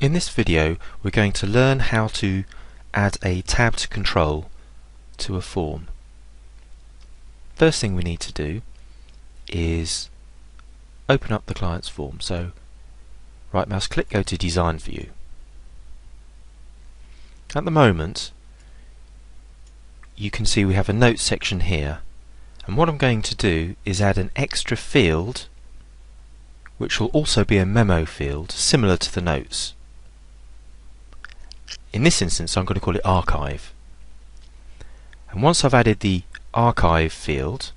In this video we're going to learn how to add a tabbed control to a form. First thing we need to do is open up the client's form. So right mouse click, go to design view. At the moment you can see we have a notes section here and what I'm going to do is add an extra field which will also be a memo field similar to the notes. In this instance I'm going to call it archive. And once I've added the archive field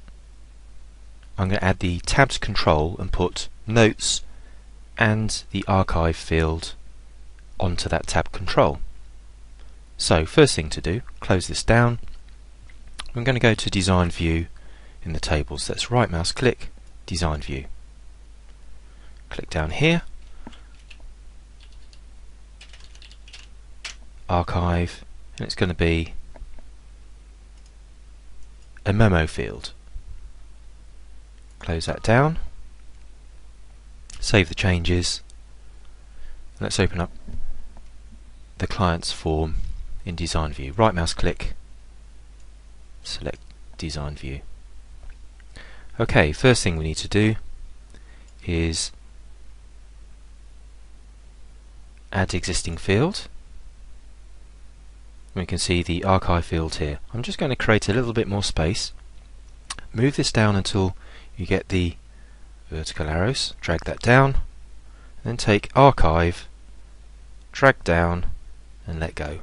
I'm going to add the tabbed control and put notes and the archive field onto that tab control. So first thing to do, close this down. I'm going to go to design view in the tables. Let's right mouse click, design view. Click down here, archive, and it's going to be a memo field. Close that down, save the changes, let's open up the client's form in design view. Right mouse click, select design view. Okay, first thing we need to do is add existing field. We can see the archive field here. I'm just going to create a little bit more space. Move this down until you get the vertical arrows. Drag that down. Then take archive, drag down and let go.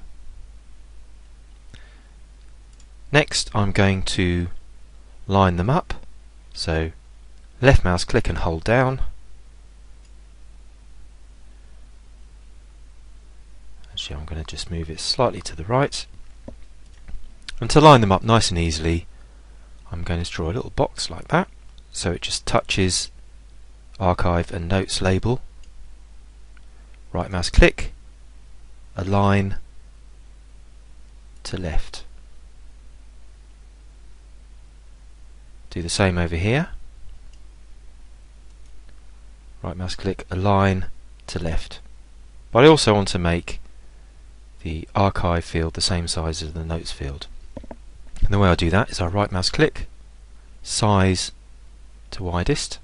Next I'm going to line them up. So left mouse click and hold down Actually, I'm going to just move it slightly to the right. And to line them up nice and easily, I'm going to draw a little box like that. So it just touches archive and notes label. Right mouse click, align to left. Do the same over here. Right mouse click, align to left. But I also want to make the archive field the same size as the notes field. And the way I do that is I right mouse click, size to widest,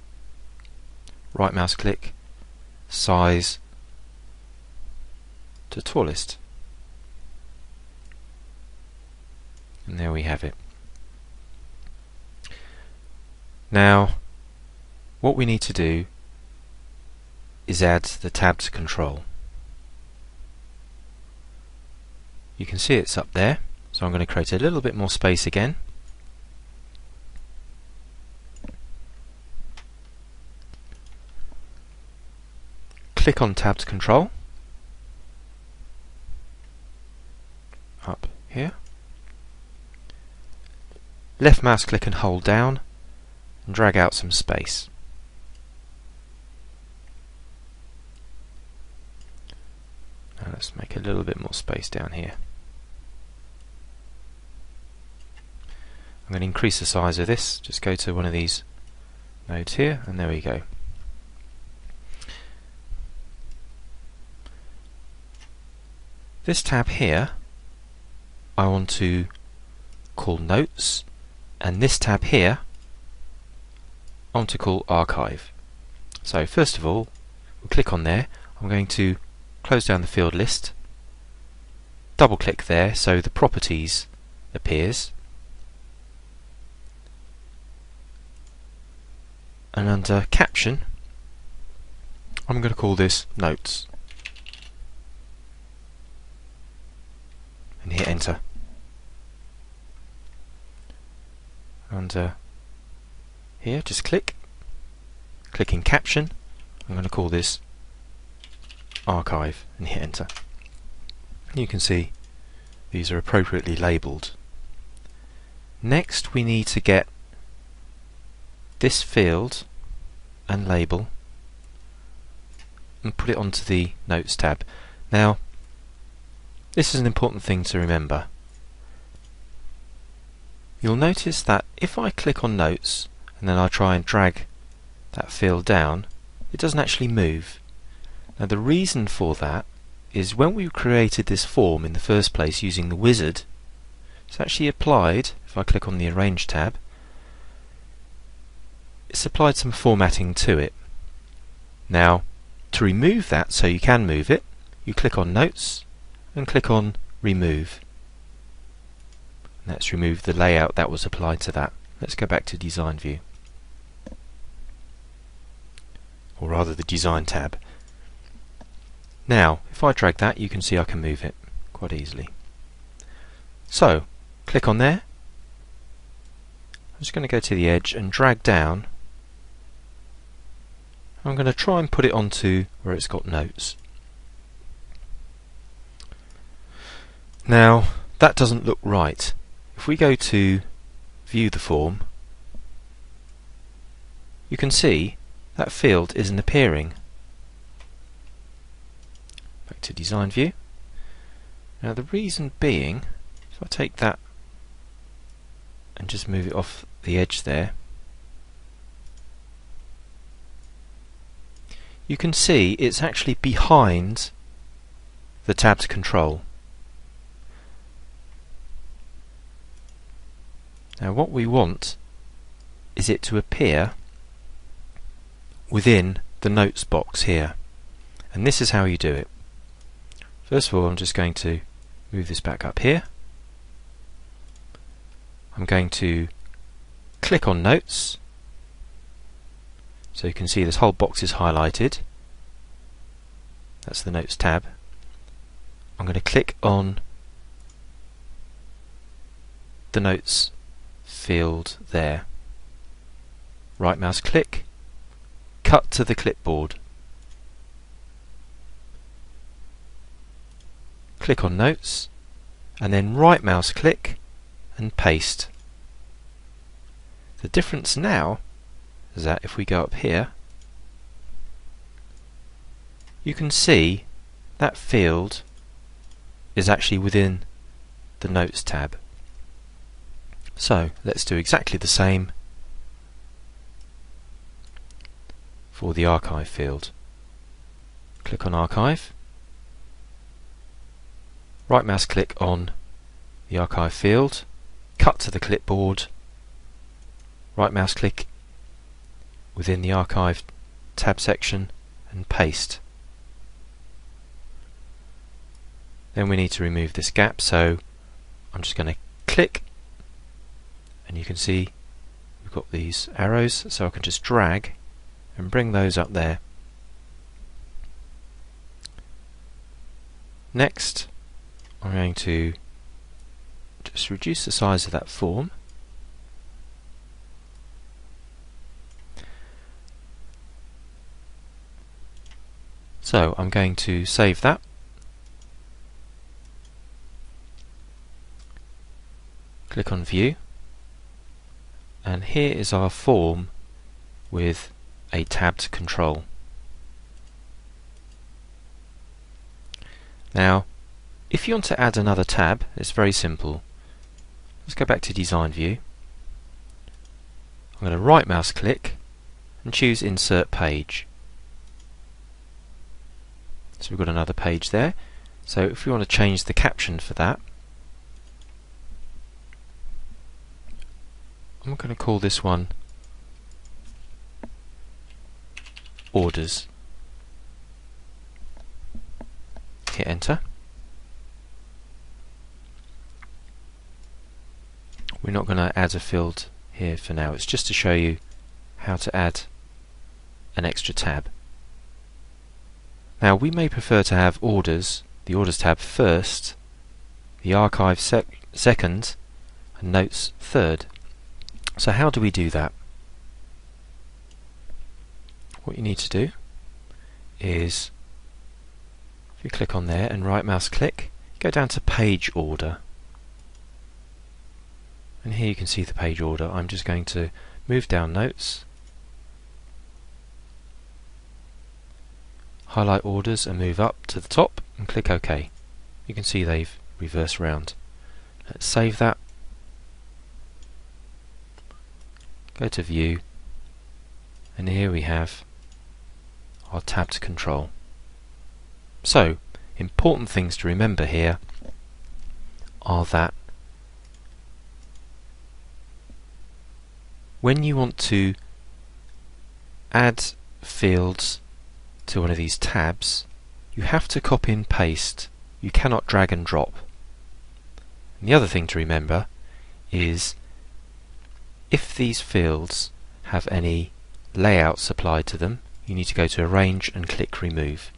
right mouse click, size to tallest. And there we have it. Now, what we need to do is add the tabbed control. You can see it's up there, so I'm going to create a little bit more space again. Click on tabbed control up here. Left mouse click and hold down and drag out some space. Now let's make a little bit more space down here. I'm going to increase the size of this, just go to one of these nodes here, and there we go. This tab here, I want to call Notes, and this tab here, I want to call Archive. So first of all, we'll click on there, I'm going to close down the field list, double click there so the properties appears, and under caption I'm going to call this notes. And hit enter. Under uh, here just click. Click in caption. I'm going to call this archive and hit enter. You can see these are appropriately labelled next we need to get this field and label and put it onto the Notes tab. Now, this is an important thing to remember. You'll notice that if I click on Notes and then I try and drag that field down, it doesn't actually move. Now the reason for that is when we created this form in the first place using the wizard, it's actually applied, if I click on the Arrange tab, it's applied some formatting to it. Now, to remove that so you can move it, you click on Notes and click on Remove. Let's remove the layout that was applied to that. Let's go back to Design View. Or rather the Design tab. Now, if I drag that, you can see I can move it quite easily. So, click on there. I'm just going to go to the edge and drag down. I'm going to try and put it onto where it's got notes. Now, that doesn't look right. If we go to view the form, you can see that field isn't appearing. Back to design view. Now the reason being, if I take that and just move it off the edge there, you can see it's actually behind the tabs control. Now what we want is it to appear within the notes box here. And this is how you do it. First of all, I'm just going to move this back up here. I'm going to click on Notes. So you can see this whole box is highlighted. That's the Notes tab. I'm going to click on the Notes field there. Right mouse click, cut to the clipboard. Click on Notes, and then right mouse click and paste. The difference now is that if we go up here, you can see that field is actually within the Notes tab. So let's do exactly the same for the archive field. Click on archive, right mouse click on the archive field, cut to the clipboard, right mouse click within the archive tab section and paste. Then we need to remove this gap so I'm just going to click and you can see we've got these arrows so I can just drag and bring those up there. Next I'm going to just reduce the size of that form So I'm going to save that click on view and here is our form with a tabbed control. Now if you want to add another tab it's very simple. Let's go back to design view. I'm going to right mouse click and choose insert page. So we've got another page there. So if we want to change the caption for that I'm going to call this one orders. Hit enter. We're not going to add a field here for now, it's just to show you how to add an extra tab. Now we may prefer to have orders, the orders tab first, the archive sec second, and notes third. So how do we do that? What you need to do is if you click on there and right mouse click, go down to page order. And here you can see the page order. I'm just going to move down notes, highlight orders and move up to the top and click OK. You can see they've reversed round. Let's save that go to view and here we have our tabbed control. So important things to remember here are that when you want to add fields to one of these tabs, you have to copy and paste. You cannot drag and drop. And the other thing to remember is if these fields have any layouts applied to them, you need to go to Arrange and click Remove.